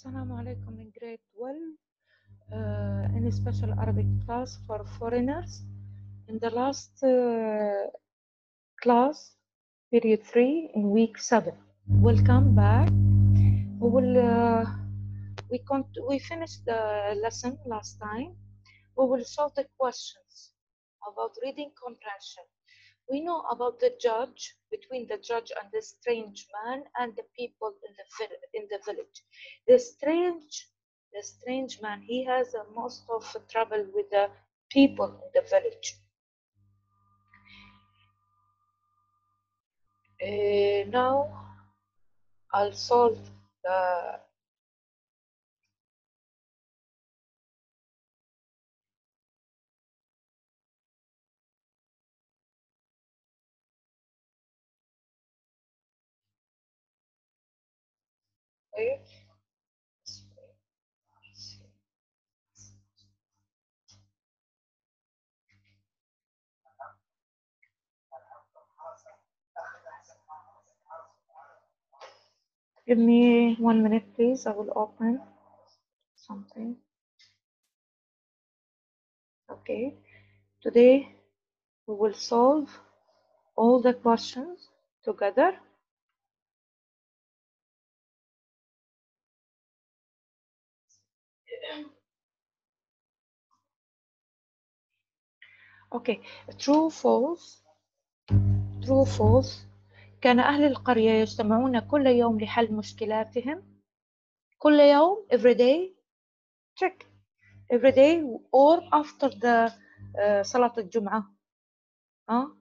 Assalamu alaikum in grade 12 uh, in a special Arabic class for foreigners. In the last uh, class, period 3 in week 7. Welcome back. We will uh, we we finished the lesson last time. We will solve the questions about reading comprehension. We know about the judge between the judge and the strange man and the people in the in the village. The strange the strange man he has most of trouble with the people in the village. Uh, now I'll solve the Give me one minute, please. I will open something. Okay. Today we will solve all the questions together. Okay. True, false. True, false. كان أهل القرية يجتمعون كل يوم لحل مشكلاتهم. كل يوم every day check every day or after the uh, صلاة الجمعة. ها؟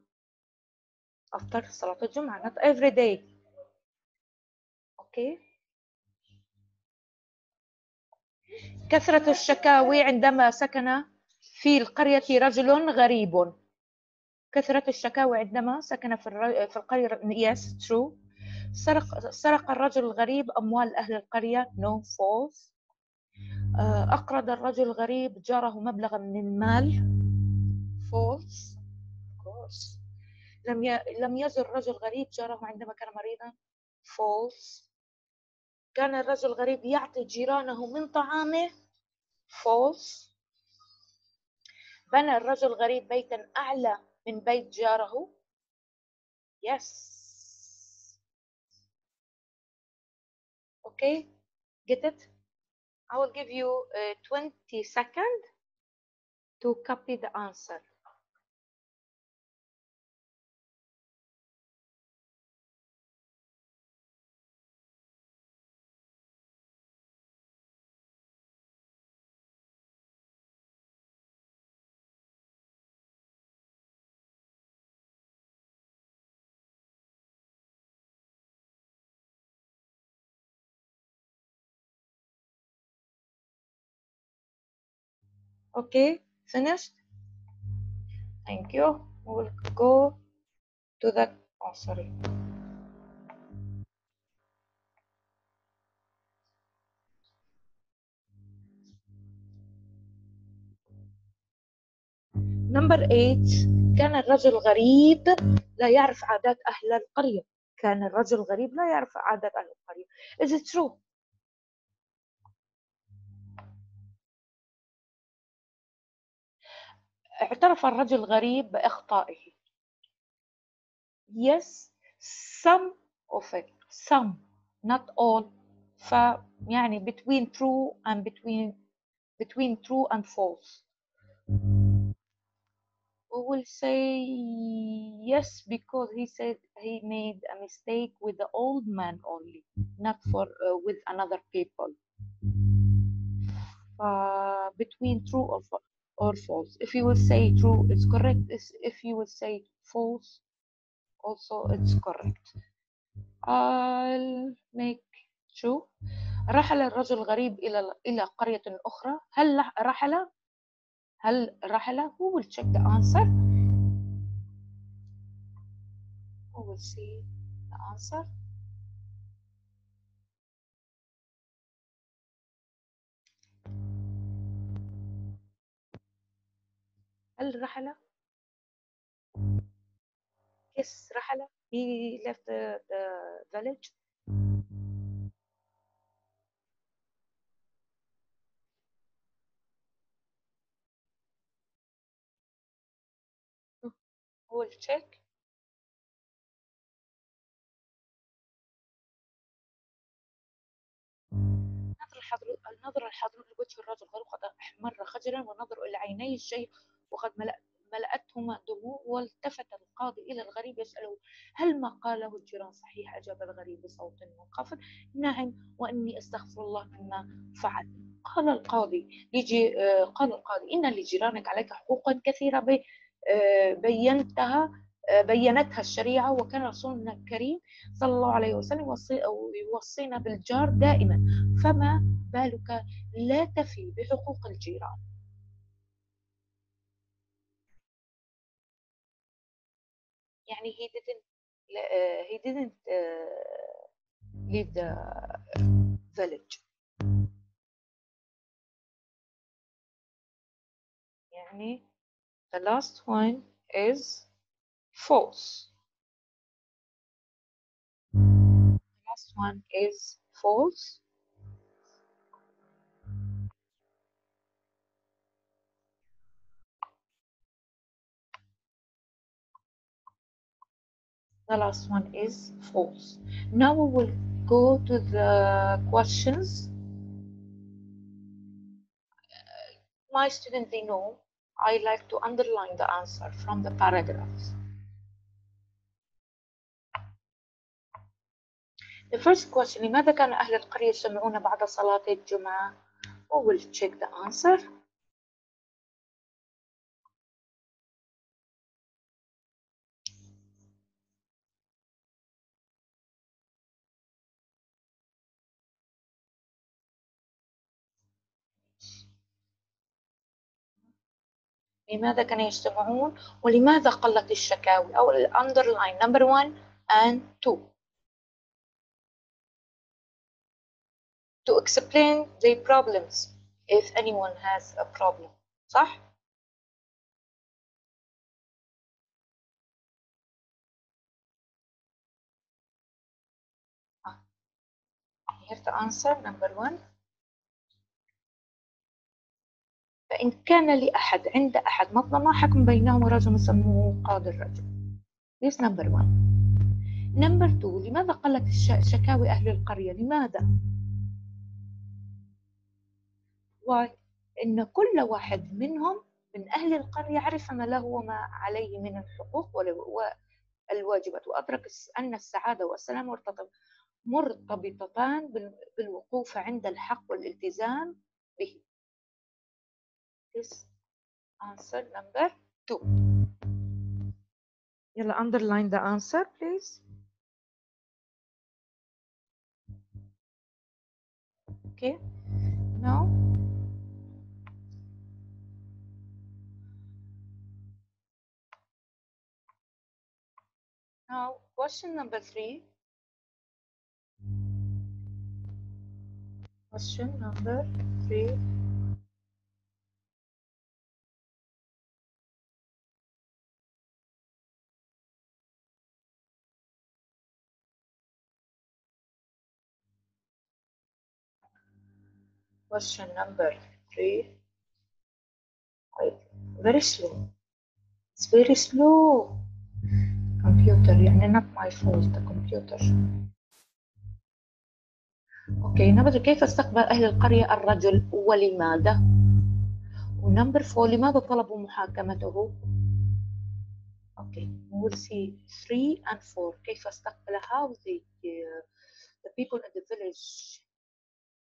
after صلاة الجمعة not every day. Okay. كثرة الشكاوي عندما سكن في القرية رجل غريب. كثرة الشكاوي عندما سكن في, الر... في القرية yes true. سرق سرق الرجل الغريب أموال أهل القرية. no false. آه، أقرض الرجل الغريب جاره مبلغا من المال false. of course. لم ي... لم يزر الرجل الغريب جاره عندما كان مريضا. false. كان الرجل الغريب يعطي جيرانه من طعامه. False. بنى الرجل الغريب بيتا أعلى من بيت جاره. Yes. Okay. Get it? I will give you uh, 20 seconds to copy the answer. Okay, finished? Thank you. We will go to the, oh, sorry. Number eight كان الرجل غريب لا يعرف عادات أهل القرية كان الرجل غريب لا يعرف عادات أهل القرية Is it true? اعترف الرجل الغريب بإخطائه Yes some of it some not all فيعني between true and between between true and false we will say yes because he said he made a mistake with the old man only not for uh, with another people uh, between true or, fa- Or false if you will say true it's correct if you will say false also it's correct I'll make true رحل الرجل الغريب إلى إلى قرية أخرى هل رحل هل رحل who will check the answer who will see the answer هل رحل yes رحل he left the, the village. Will check. نظر الحضر نظر الحضر لوجه الرجل غير أحمر خجلا ونظر إلى عينيه الشيخ وقد ملأ ملأتهما دموع والتفت القاضي إلى الغريب يسأله هل ما قاله الجيران صحيح؟ أجاب الغريب بصوت منخفض نعم وإني أستغفر الله مما فعل. قال القاضي لجي آه، قال القاضي إن لجيرانك عليك حقوقا كثيرة آه، بينتها آه، بينتها الشريعة وكان رسولنا الكريم صلى الله عليه وسلم يوصينا بالجار دائما فما بالك لا تفي بحقوق الجيران؟ يعني he didn't uh, he didn't uh, leave the village يعني the last one is false the last one is false The last one is false. Now we will go to the questions. My students, they know I like to underline the answer from the paragraphs. The first question, لماذا كان أهل القرية يجتمعون بعد صلاة الجمعة? We will check the answer. لماذا كانوا يجتمعون ولماذا قلت الشكاوي أو underline number one and two to explain their problems if anyone has a problem صح؟ Here's the answer number one فإن كان لأحد عند أحد مظلمة حكم بينهم رجل يسموه قاضي الرجل. This number one. Number two لماذا قلت شكاوي أهل القرية؟ لماذا؟ Why? إن كل واحد منهم من أهل القرية عرف ما له وما عليه من الحقوق والواجبات. وأدرك أن السعادة والسلام مرتبطتان بالوقوف عند الحق والالتزام به. Is answer number two. You'll underline the answer, please. Okay, now now question number three. Question number three. Question number three. Wait, very slow. It's very slow. Computer يعني not my fault the computer. okay number كيف استقبل أهل القرية الرجل ولماذا؟ و number four لماذا طلبوا محاكمته؟ okay we'll see 3 and 4 كيف استقبل how the, uh, the people in the village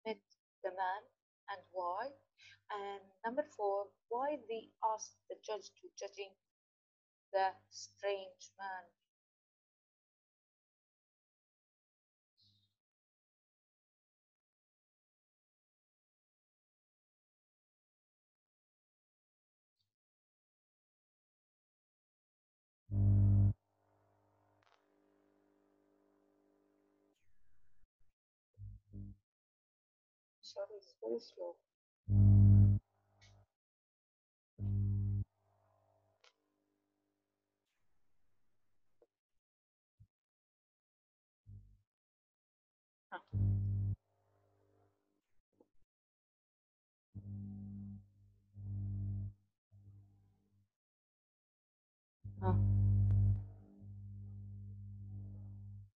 met the man and why. And number four, why they asked the judge to judging the strange man. sure it's very slow.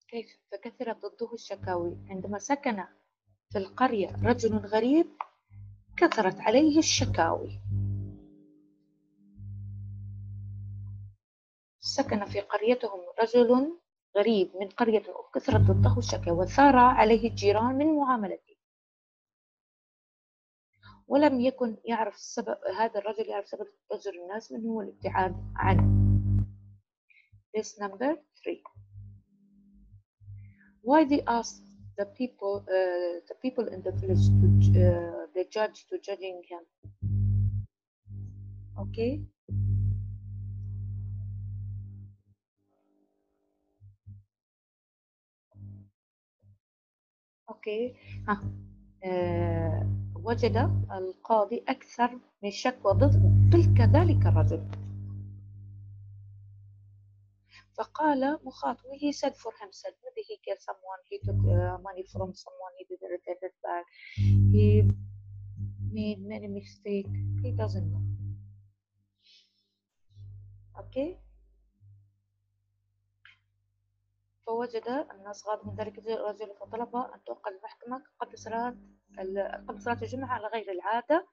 كيف فكثرت ضده الشكاوي عندما سكن في القرية رجل غريب كثرت عليه الشكاوي. سكن في قريتهم رجل غريب من قرية كثرت ضده الشكاوى وثار عليه الجيران من معاملته. ولم يكن يعرف السبب هذا الرجل يعرف سبب تضجر الناس من هو الابتعاد عنه. This number three. Why they asked the people, uh, the people in the village to uh, the judge to judging him? Okay. أوكي ها آه. وجد القاضي أكثر من شكوى ضد تلك ذلك الرجل فقال مخاطبه he said for himself maybe he killed someone he took uh, money from someone he didn't return it back he made many mistakes he doesn't know okay فوجد الناس غاضب من ذلك الرجل فطلب أن توقع المحكمة قبل صلاة قبل صلاة الجمعة على غير العادة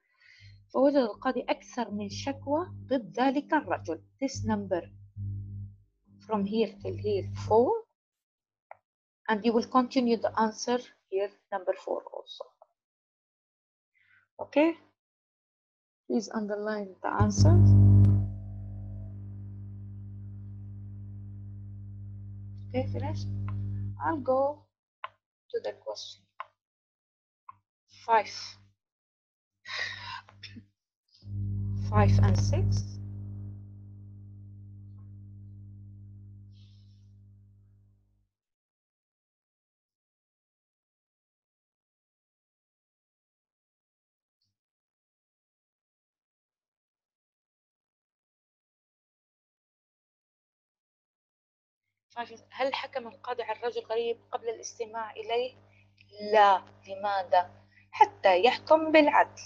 فوجد القاضي أكثر من شكوى ضد ذلك الرجل this number from here till here four and you will continue the answer here number four also okay please underline the answers Okay, finished? I'll go to the question. Five. Five and six. هل حكم القاضي على الرجل غريب قبل الاستماع إليه؟ لا لماذا؟ حتى يحكم بالعدل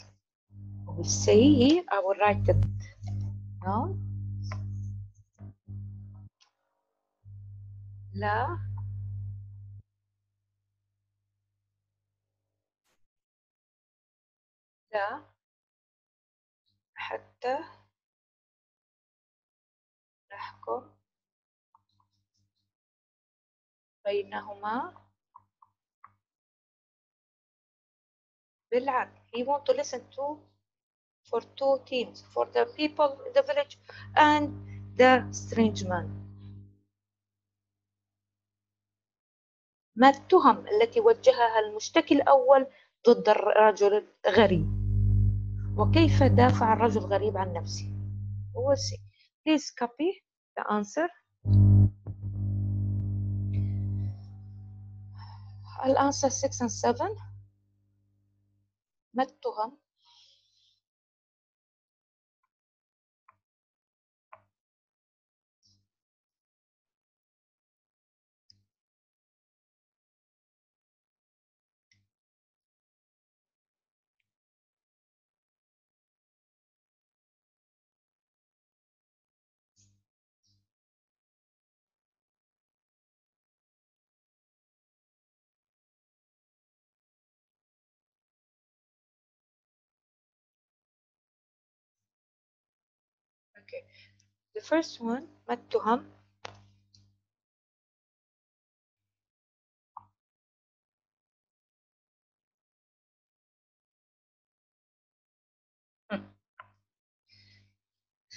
We say here, I will write it. لا لا حتى نحكم بينهما بالعدل. He want to listen to for two teams, for the people in the village and the strange man. ما التهم التي وجهها المشتكي الأول ضد الرجل الغريب وكيف دافع الرجل الغريب عن نفسه we'll see please copy the answer الأنسر 6 and 7 ما Okay. The first one, ما التهم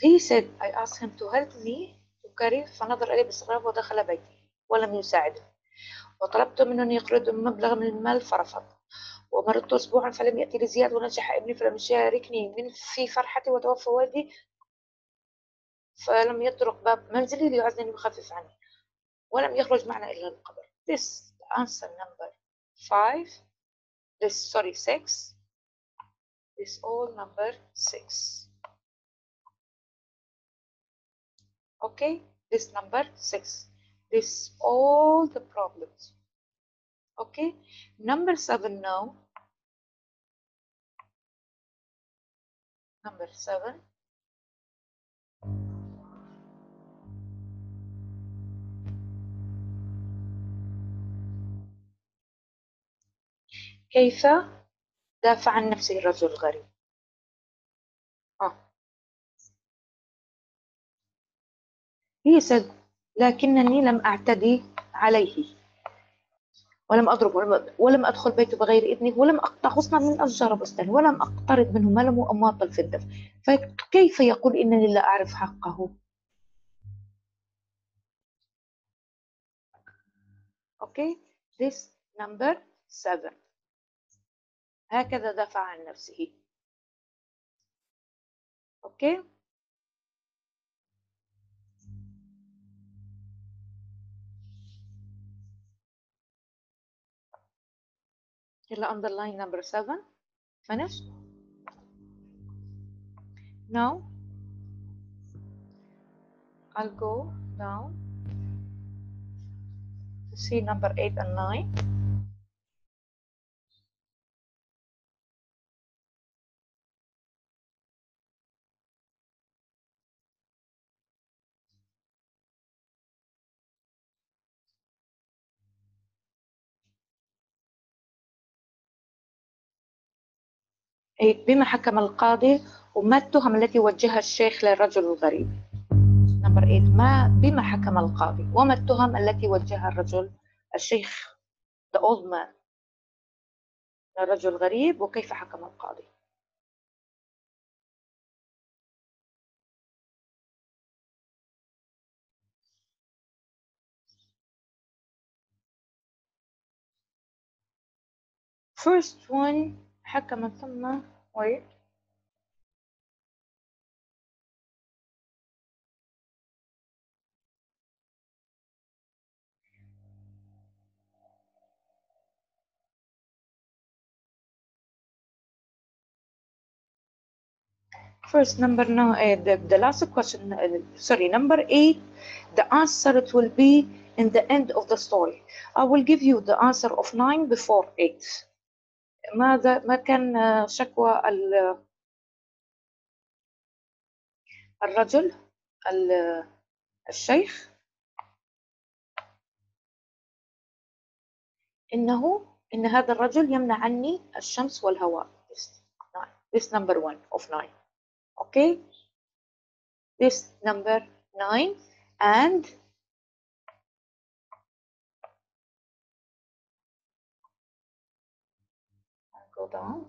He said, I asked him to help me to carry فنظر إلي باستغراب ودخل بيتي ولم يساعدني وطلبت منه أن يقرض مبلغ من المال فرفض. ومرضت أسبوعا فلم يأتي لي زياد ونجح ابني فلم يشاركني من في فرحتي وتوفى والدي فلم يطرق باب منزلي ليعزني ويخفف عني ولم يخرج معنا إلا القبر this answer number five this sorry six this all number six okay this number six this all the problems okay number seven now number seven كيف دافع عن نفسه الرجل الغريب؟ آه. Said لكنني لم أعتدي عليه. ولم أضرب ولم, أدخل بيته بغير إذنه ولم أقطع غصنا من أشجار بستان ولم أقترض منه ما لم أماطل في الدم. فكيف يقول إنني لا أعرف حقه؟ okay this number seven. هكذا دفع عن نفسه okay يلا underline number 7 finish now I'll go down to see number 8 and 9 بما حكم القاضي وما التهم التي وجهها الشيخ للرجل الغريب. نمبر 8 ما بما حكم القاضي وما التهم التي وجهها الرجل الشيخ the old man للرجل الغريب وكيف حكم القاضي؟ First one حكم ثم wait First, number no, uh, the, the last question, uh, sorry, number eight, the answer it will be in the end of the story. I will give you the answer of nine before eight. ماذا ما كان شكوى ال- الرجل ال- الشيخ إنه إن هذا الرجل يمنع عني الشمس والهواء. This number one of nine. Okay. This number nine and down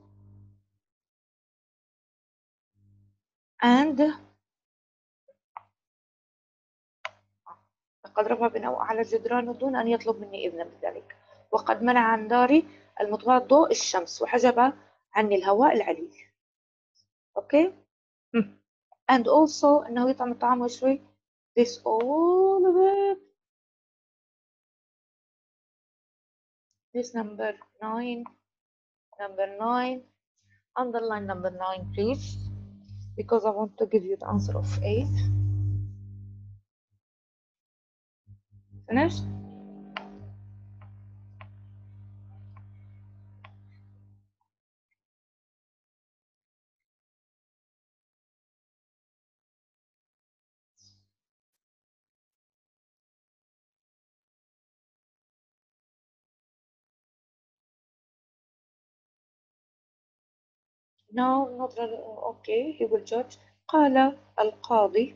and لقد رفع بناء على الجدران دون أن يطلب مني إذنا بذلك. وقد منع عن داري المطبعة ضوء الشمس وحجب عني الهواء العليل. أوكي مم. and also أنه يطعم الطعام ويشوي this all of it. This number nine. Number nine. Underline number nine please because I want to give you the answer of eight. Finished No, not really. Okay, he will judge. قال القاضي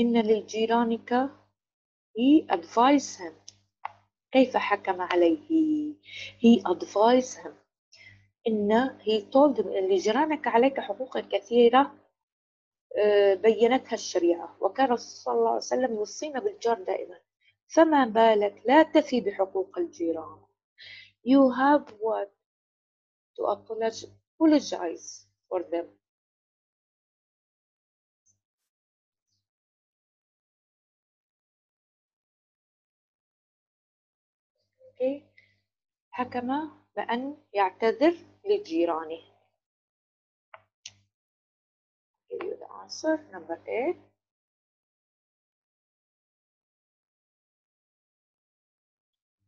إن للجيرانك he advised him. كيف حكم عليه? He advised him. إن he told him لجيرانك عليك حقوق كثيرة. آه، بينتها الشريعة. وكان صلى الله عليه وسلم يوصينا بالجار دائما. فما بالك؟ لا تفي بحقوق الجيران. You have what to apologize for them okay حكم بأن يعتذر لجيرانه give you the answer number eight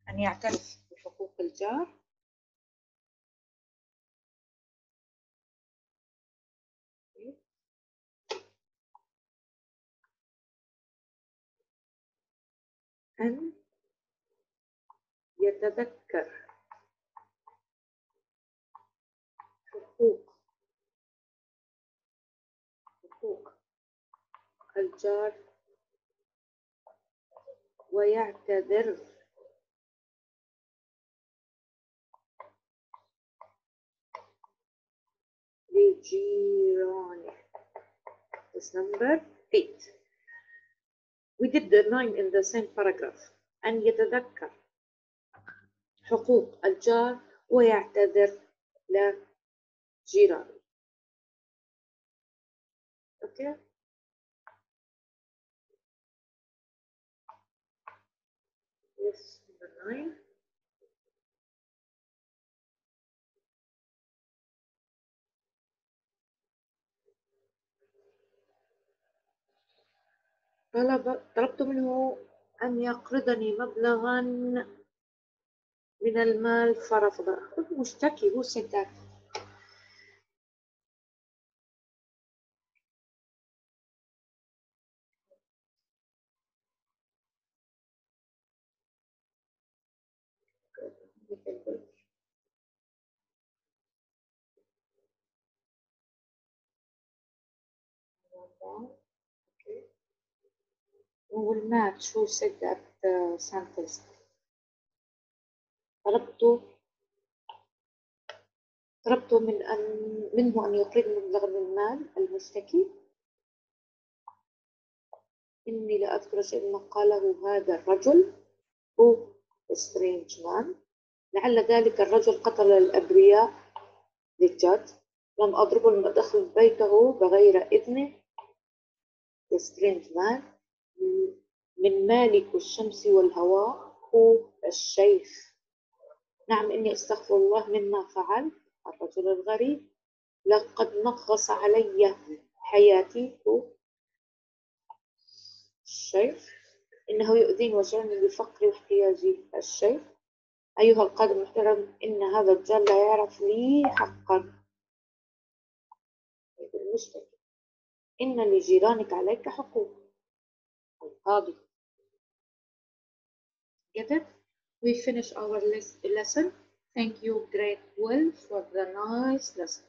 أن يعترف بحقوق الجار أن يتذكر حقوق حقوق الجار ويعتذر. لجيرانه This number 8 We did the 9 in the same paragraph أن يتذكر حقوق الجار ويعتذر لجيرانه Okay Yes, number 9 طلب طلبت منه أن يقرضني مبلغا من المال فرفض هو مشتكي هو said that Okay. Will match who said that uh, sentence. طلبت طلبت من أن منه أن يقرضني مبلغا من المال المشتكي. إني لا أذكر شيئا ما قاله هذا الرجل. هو strange man. لعل ذلك الرجل قتل الأبرياء للجد. لم أضربه لما دخل بيته بغير إذنه. The strange man. من مالك الشمس والهواء هو الشيخ. نعم إني أستغفر الله مما فعل الرجل الغريب. لقد نغص علي حياتي هو الشيخ. إنه يؤذيني ويجعلني بفقري واحتياجي الشيخ. أيها القاضي المحترم إن هذا الرجال لا يعرف لي حقا. المشتكي إن لجيرانك عليك حقوق. القاضي. We finish our les- lesson. Thank you, grade 12, for the nice lesson.